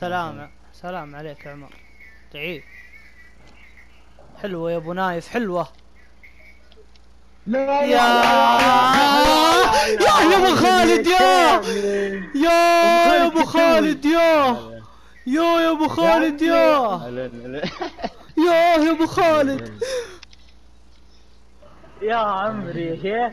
سلام سلام عليك يا عمر تعيد حلوة يا ابو نايف حلوة لا يا يا يا ابو خالد يا يا يا ابو خالد يا يا يا ابو خالد يا يا يا ابو خالد يا عمري يا شيخ